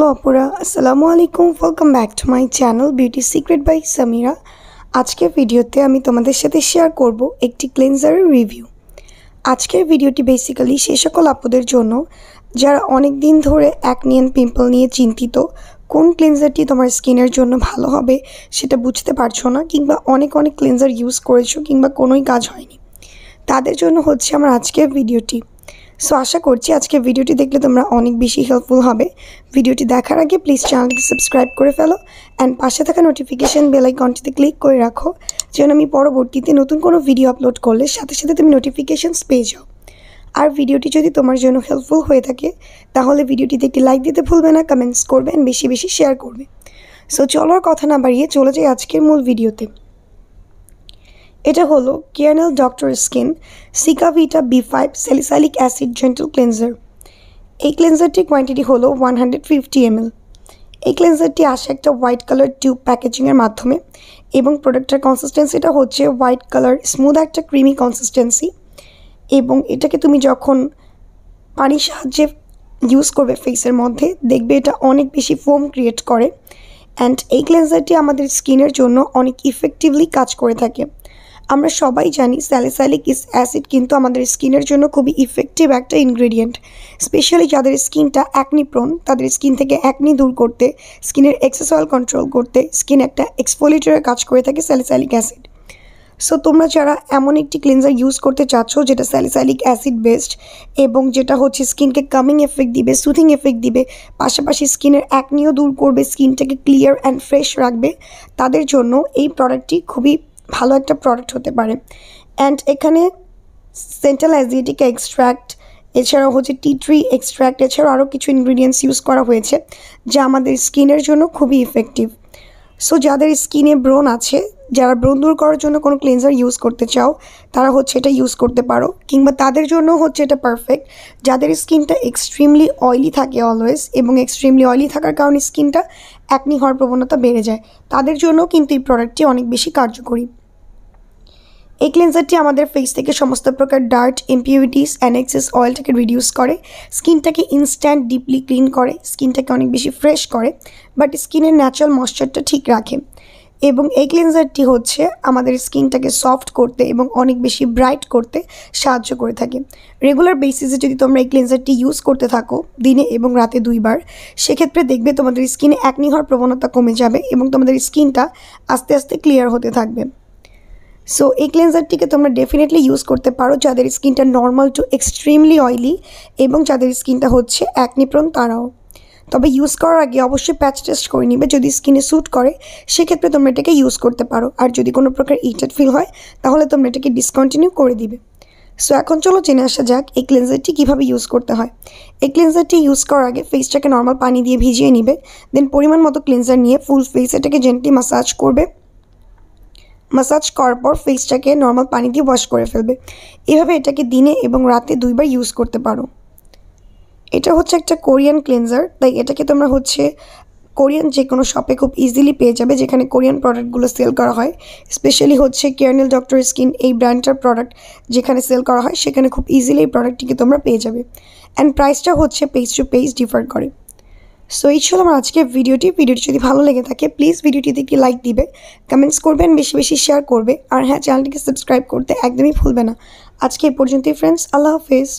Hello অপুরা আসসালামু আলাইকুম welcome back to my channel beauty secret by Samira আজকের ভিডিওতে আমি তোমাদের সাথে শেয়ার করব একটি ক্লিনজারের রিভিউ আজকের ভিডিওটি বেসিক্যালি সে সকল আপুদের জন্য, যারা অনেক দিন ধরে অ্যাকনিয়ান পিম্পল নিয়ে চিন্তিত, কোন ক্লিনজারটি তোমার স্কিনের জন্য ভালো হবে সেটা বুঝতে পারছ না, কিংবা অনেক অনেক ক্লেন্সার ইউজ করেছ, কিংবা কোনোই কাজ হয়নি। তাদের জন্য হচ্ছে আমার আজকের ভিডিওটি। সো আশা করছি আজকে ভিডিওটি দেখলে তোমরা অনেক বেশি হেল্পফুল হবে। ভিডিওটি দেখার আগে প্লিজ চ্যানেলটি সাবস্ক্রাইব করে ফেলো অ্যান্ড পাশে থাকা নোটিফিকেশান বেল আইকনটিতে ক্লিক করে রাখো, যেন আমি পরবর্তীতে নতুন কোনো ভিডিও আপলোড করলে সাথে সাথে তুমি নোটিফিকেশানস পেয়ে যাও। আর ভিডিওটি যদি তোমার জন্য হেল্পফুল হয়ে থাকে, তাহলে ভিডিওটিতে একটি লাইক দিতে ভুলবে না কমেন্টস করবে অ্যান্ড বেশি বেশি শেয়ার করবে। সো চলার কথা না বাড়িয়ে চলে যাই আজকের মূল ভিডিওতে এটা হলো Carenel doctor skin cicavita B five salicylic acid gentle cleanser এই ক্লেন্সারটির কোয়ান্টিটি হলো ওয়ান হান্ড্রেড ফিফটি এমএল এই ক্লেন্সারটি আসে একটা হোয়াইট কালার টিউব প্যাকেজিংয়ের মাধ্যমে এবং প্রোডাক্টের কনসিস্টেন্সিটা হচ্ছে হোয়াইট কালার স্মুথ একটা ক্রিমি কনসিস্টেন্সি এবং এটাকে তুমি যখন পানির সাহায্যে ইউজ করবে ফেসের মধ্যে, দেখবে এটা অনেক বেশি ফোম ক্রিয়েট করে। অ্যান্ড এই ক্লেন্সারটি আমাদের স্কিনের জন্য অনেক ইফেক্টিভলি কাজ করে থাকে। আমরা সবাই জানি স্যালিসাইলিক অ্যাসিড কিন্তু আমাদের স্কিনের জন্য খুবই ইফেক্টিভ একটা ইনগ্রেডিয়েন্ট স্পেশালি যাদের স্কিনটা অ্যাকনি প্রোন তাদের স্কিন থেকে অ্যাকনি দূর করতে, স্কিনের এক্সেস অয়েল কন্ট্রোল করতে স্কিন একটা এক্সফোলিটারের কাজ করে থাকে স্যালিসাইলিক অ্যাসিড। সো তোমরা যারা এমন একটি ক্লিনজার ইউজ করতে চাচ্ছ যেটা স্যালিসাইলিক অ্যাসিড বেসড এবং যেটা হচ্ছে স্কিনকে কামিং এফেক্ট দিবে সুথিং এফেক্ট দিবে, পাশাপাশি স্কিনের অ্যাকনিও দূর করবে, স্কিনটাকে ক্লিয়ার অ্যান্ড ফ্রেশ রাখবে, তাদের জন্য এই প্রোডাক্টটি খুবই ভালো একটা প্রোডাক্ট হতে পারে। অ্যান্ড এখানে সেন্ট্রাল অ্যাজিয়েটিকা এক্সট্র্যাক্ট এছাড়াও হচ্ছে টি ট্রি এক্সট্র্যাক্ট এছাড়াও আরও কিছু ইনগ্রিডিয়েন্টস ইউজ করা হয়েছে, যা আমাদের স্কিনের জন্য খুবই ইফেক্টিভ সো যাদের স্কিনে ব্রোন আছে, যারা ব্রণ দূর করার জন্য কোনো ক্লিনজার ইউজ করতে চাও, তারা হচ্ছে এটা ইউজ করতে পারো, কিংবা তাদের জন্য হচ্ছে এটা পারফেক্ট যাদের স্কিনটা এক্সট্রিমলি অয়েলি থাকে অলওয়েজ এবং এক্সট্রিমলি অয়েলি থাকার কারণে স্কিনটা অ্যাকনি হওয়ার প্রবণতা বেড়ে যায়, তাদের জন্য কিন্তু এই প্রোডাক্টটি অনেক বেশি কার্যকরী। এই ক্লেন্সারটি আমাদের ফেস থেকে সমস্ত প্রকার ডার্ট ইম্পিউরিটিস অ্যান্ড এক্সেস অয়েলটাকে রিডিউস করে স্কিনটাকে ইনস্ট্যান্ট ডিপলি ক্লিন করে স্কিনটাকে অনেক বেশি ফ্রেশ করে বাট স্কিনের ন্যাচারাল ময়শ্চারটা ঠিক রাখে। এবং এই ক্লিনজারটি হচ্ছে আমাদের স্কিনটাকে সফট করতে এবং অনেক বেশি ব্রাইট করতে সাহায্য করে থাকে। রেগুলার বেসিসে যদি তোমরা এই ক্লিনজারটি ইউজ করতে থাকো, দিনে এবং রাতে দুইবার, সেক্ষেত্রে দেখবে তোমাদের স্কিনে একনি হওয়ার প্রবণতা কমে যাবে এবং তোমাদের স্কিনটা আস্তে আস্তে ক্লিয়ার হতে থাকবে। সো এই ক্লেন্সারটিকে তোমরা ডেফিনেটলি ইউজ করতে পারো যাদের স্কিনটা নর্মাল টু এক্সট্রিমলি অয়েলি এবং যাদের স্কিনটা হচ্ছে অ্যাকনিপ্রন তারাও। তবে ইউজ করার আগে অবশ্যই প্যাচ টেস্ট করে নিবে যদি স্কিনে স্যুট করে, সেক্ষেত্রে তোমরা এটাকে ইউজ করতে পারো। আর যদি কোনো প্রকার ইটেড ফিল হয়, তাহলে তোমরা এটাকে ডিসকন্টিনিউ করে দিবে। সো এখন চলো জেনে আসা যাক এই ক্লেন্সারটি কীভাবে ইউজ করতে হয়। এই ক্লেন্সারটি ইউজ করার আগে ফেসটাকে নর্মাল পানি দিয়ে ভিজিয়ে নিবে দেন পরিমাণ মতো ক্লেন্সার নিয়ে ফুল ফেস এটাকে জেন্টলি মাসাজ করবে। মাসাজ করার পর ফেসটাকে নর্মাল পানি দিয়ে ওয়াশ করে ফেলবে। এভাবে এটাকে দিনে এবং রাতে দুইবার ইউজ করতে পারো। এটা হচ্ছে একটা কোরিয়ান ক্লিনজার তাই এটাকে তোমরা হচ্ছে কোরিয়ান যে কোনো শপে খুব ইজিলি পেয়ে যাবে, যেখানে কোরিয়ান প্রোডাক্টগুলো সেল করা হয়। স্পেশালি হচ্ছে কেয়ারনেল ডক্টর স্কিন এই ব্র্যান্ডটার প্রোডাক্ট যেখানে সেল করা হয়, সেখানে খুব ইজিলি এই প্রোডাক্টটিকে তোমরা পেয়ে যাবে। অ্যান্ড প্রাইসটা হচ্ছে পেজ টু পেজ ডিফার করে। সো এই ছিল আমার আজকের ভিডিওটি। ভিডিওটি যদি ভালো লেগে থাকে প্লিজ ভিডিওটিতে একটি লাইক দিবে কমেন্টস করবেন বেশি বেশি শেয়ার করবে। আর হ্যাঁ চ্যানেলটিকে সাবস্ক্রাইব করতে একদমই ভুলবে না। আজকে এই পর্যন্তই ফ্রেন্ডস আল্লাহ হাফেজ।